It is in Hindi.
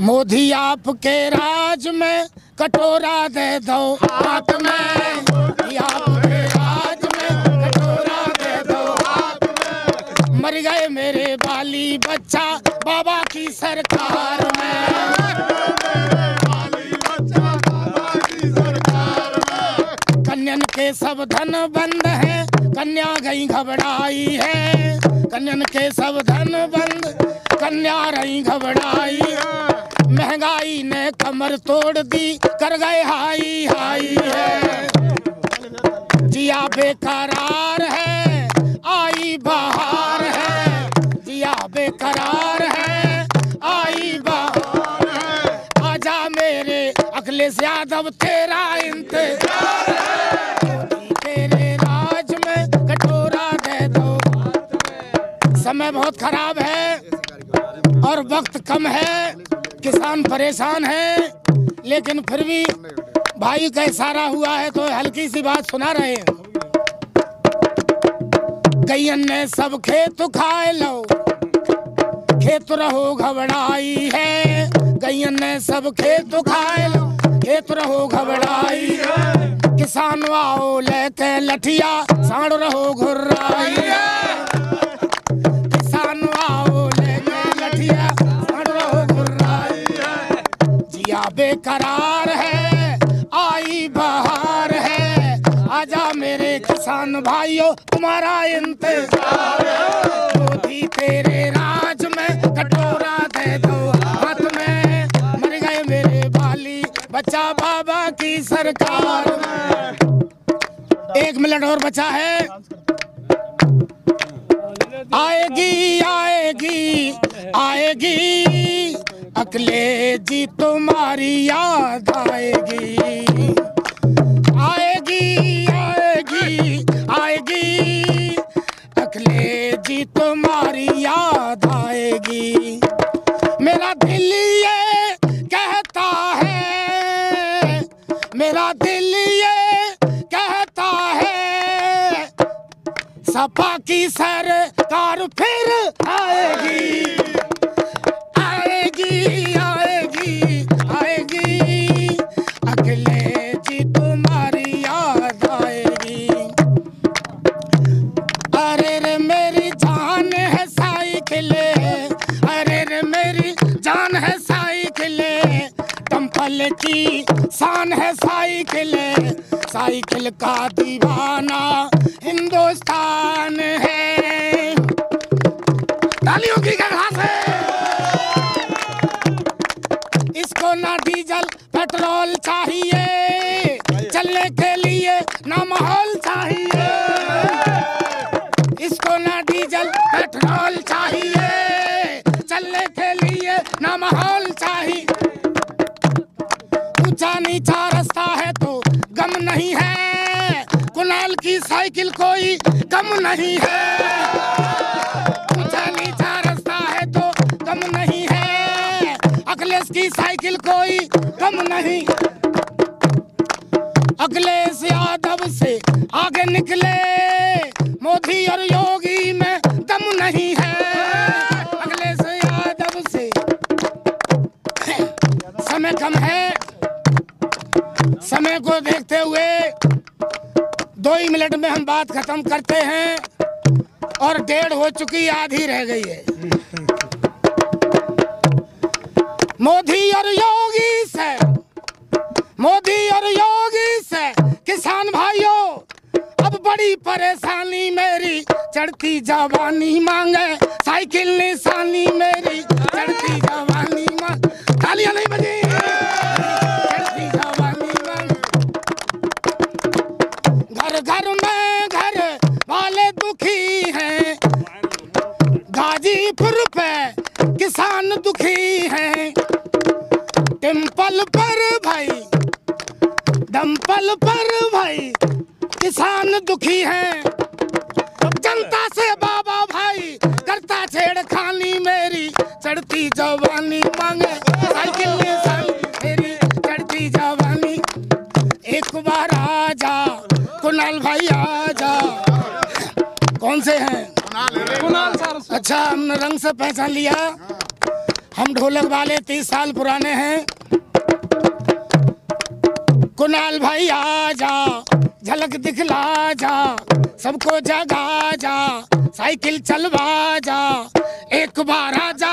मोदी आपके राज में कटोरा दे दो हाथ में। मोदी आपके राज में कटोरा दे दो हाथ में। मर गए मेरे बाली बच्चा बाबा की सरकार में। कन्यन के सब धन बंद है, कन्या गई घबराई है। कन्यन के सब धन बंद, कन्या रही घबराई महँगाई ने कमर तोड़ दी, कर गए हाई हाई है। जिया बेकरार है, आई बहार है। जिया बेकरार है, आई बहार है। आजा मेरे अखिलेश यादव तेरा इंतज़ार है। तेरे राज में कटोरा दे दो। समय बहुत खराब है और वक्त कम है। किसान परेशान है, लेकिन फिर भी भाई का इशारा हुआ है तो हल्की सी बात सुना रहे हैं। गैयन ने सब खेत खाए लो खेत रहो घबराई है। गैयन ने सब खेत खाए लो खेत रहो घबराई है। किसान वाओ लेके लठिया, साड़ रहो घुर्राई है। जिया बेकरार है, आई बहार है। आजा मेरे किसान भाइयों, तुम्हारा इंतज़ार मोदी तेरे राज में कटोरा दे दो हाथ में। मर गए मेरे बाली बच्चा बाबा की सरकार में। एक मिनट और बचा है। आएगी आएगी आएगी। अकले जी तुम्हारी याद आएगी। आएगी आएगी आएगी। अखले जी तुम्हारी याद आएगी। मेरा दिल ये कहता है, मेरा दिल ये कहता है। सपा की सरकार फिर आएगी। की शान है साइकिल। साइकिल का दीवाना हिंदुस्तान पेट्रोल चाहिए चलने के लिए ना माहौल चाहिए। इसको ना डीजल पेट्रोल चाहिए। चलने के लिए ना माहौल चाहिए। ऊँचा नीचा रास्ता है तो गम नहीं है। कुणाल की साइकिल कोई कम नहीं है। अखिलेश की साइकिल कोई कम नहीं। अखिलेश यादव से आगे निकले। मोदी और योगी में दम नहीं है। अखिलेश यादव से समय कम है। समय को देखते हुए दो ही मिनट में हम बात खत्म करते हैं और डेढ़ हो चुकी आधी रह गई है। मोदी और योगी से, मोदी और योगी से, किसान भाइयों, अब बड़ी परेशानी मेरी, चढ़ती जवानी मांगे, साइकिल निशानी मेरी, चढ़ती जवानी मांग, तालियाँ नहीं बजी। चढ़ती जवानी मांग। घर घर में घर वाले दुखी हैं, गाजीपुर पे किसान दुखी डम्पल पर भाई किसान दुखी है। जनता से बाबा भाई करता छेड़खानी मेरी चढ़ती जवानी मांगे। साइकिल मेरी चढ़ती जवानी। एक बार आजा कुणाल भाई आजा। कौन से हैं? अच्छा हमने रंग से पहचान लिया। हम ढोलक वाले तीस साल पुराने हैं। कुणाल भाई आ जा झलक दिखला जा, सबको जगा जा, साइकिल चलवा जा, एक बार आ जा